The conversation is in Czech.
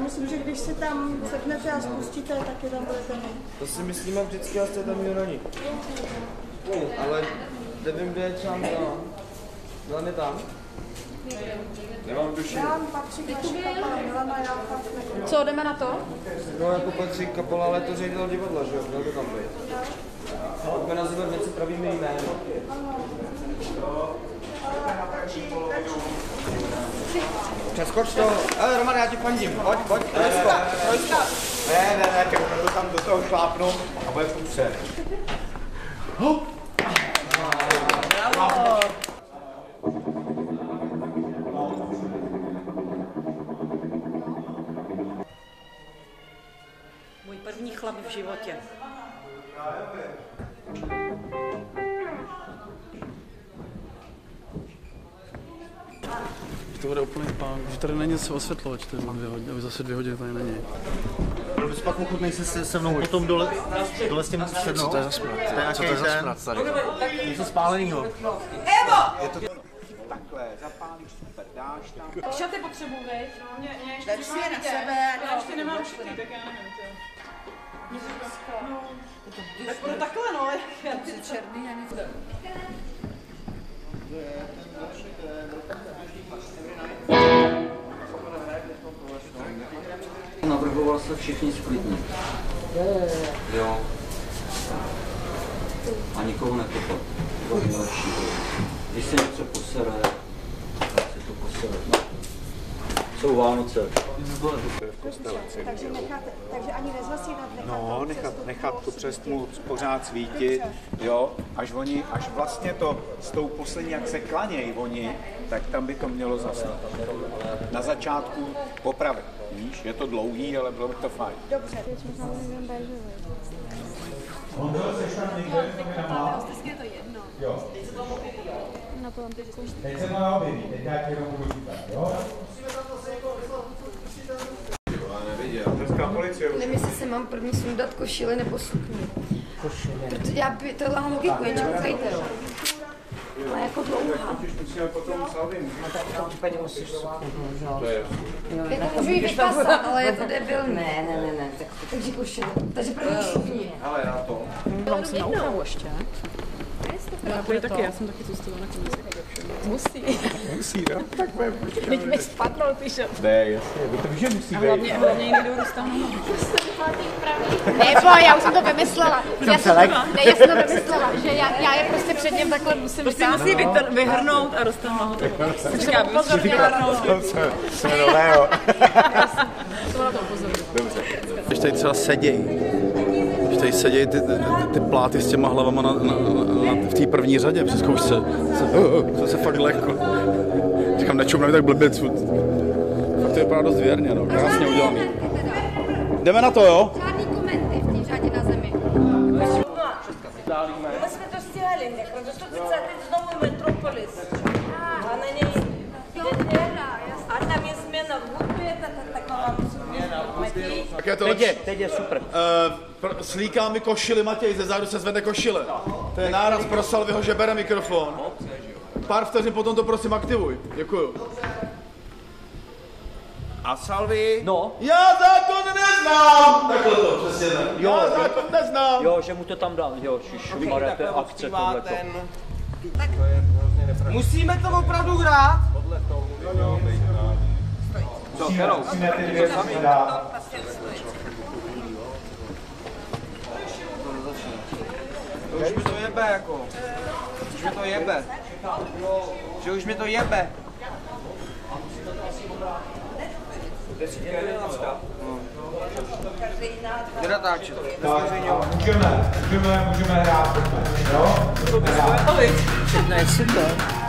myslím, že když si tam sednete a spustíte, tak je tam budete mít. To si myslíme vždycky, a jste tam měl není. Ale nevím, kde je třeba Milan. Milan je tam? Nemám duši. Milan patří k naší kapele, Milana já fakt nevím. Co, jdeme na to? No jako patří kapela, ale to ředitel divadla, že jo? Měl to tam být. Pojďme nazývat věci pravými jmény. Přeskoč to. Ale Roman, já ti fandím. Pojď, pojď. Trojska, trojska. Ne, ne, ne, tak to tam do toho šlápnu a bude průser. Můj první chlap v životě. To bude úplný pán, že tady není co osvětlovat, tady mám dvě hodiny, aby zase dvě hodiny tady není. Byl bys pak ochotnej se, se, se mnou potom dole, dole s tím sednout? Co to je za smrad? To je nějaký to je za ten- smrad tady? Něco spálenýho. Je to takhle, zapálíš, super, dáš tam. Šaty potřebuji, viď? No, mě, mě ještě Dej si je na sebe. Já ještě nemám šaty, tak já nevím, co. No, tak, no takhle no, já ty Černý a nic. Navrhoval se všichni sklidnit. Jo. A nikoho nekopat. To je nejlepší. Když se něco posere, tak se to posere. Jsou Vánoce. Takže, necháte, takže ani nezhasínat, nechat No, to nechat, přes- nechat to přes tmu pořád svítit, jo, až oni, až vlastně to s tou poslední, jak se klanějí oni, tak tam by to mělo zastat. Na začátku popravit, víš, je to dlouhý, ale bylo by to fajn. Dobře. Teď se to neobjeví, teď já ti jenom budu říkat, jo? Dneska policie Nevím, jestli se mám první sundat košile nebo sukni. Košile. Protože já by, to má logiku, jenže koukejte, jo. Ale jako dlouhá. musíme potom salvím. Jako můžu ji vypasat, ale je to debilní. Ne, ne, ne, ne. Tak, takže košile. Takže první sukni. Ale já to. Mám se na úpravu ještě. Já taky, já jsem taky zůstala na komisi. Musí. Musí, no? Tak bude Teď mi spadnou ty šaty. Ne, jasně, to víš, že musí být. Hlavně, hlavně ji nejdou roztáhnout. Nebo já už jsem to vymyslela. Já jsem, ne, já jsem to vymyslela, že já, já je prostě před ním takhle musím Prostě musí vytr- vyhrnout a roztáhnout. Počkej, já musím vyhrnout. Jsme nového. Když tady třeba seděj, když tady sedějí ty, ty, ty, ty pláty s těma hlavama na, na, na, na v té první řadě při zkoušce, se, to se fakt lehko. Říkám, nečum na mě tak blbec. Fakt to vypadá dost věrně, no, krásně udělaný. Jdeme na to, jo? Žádný tak, tak. Tak je to teď je, teď je super. Uh, slíká mi košily Matěj, ze zádu se zvedne košile. To je náraz pro Salviho, že bere mikrofon. Pár vteřin potom to prosím aktivuj. Děkuju. A Salvi? No, Já zákon neznám! Takhle to, přesně ne. Já zákon neznám! jo, že mu to tam dám, jo, šišmaré, to je akce tohleto. ten... Musíme to opravdu hrát? Co, kterou? Musíme ty dvě dát. To už mi to jebe jako. Už mi to jebe. Že už mi to jebe. Desítka jedenáctka. No. Jde natáčet. Tak, můžeme, můžeme, můžeme hrát, jo? To je super.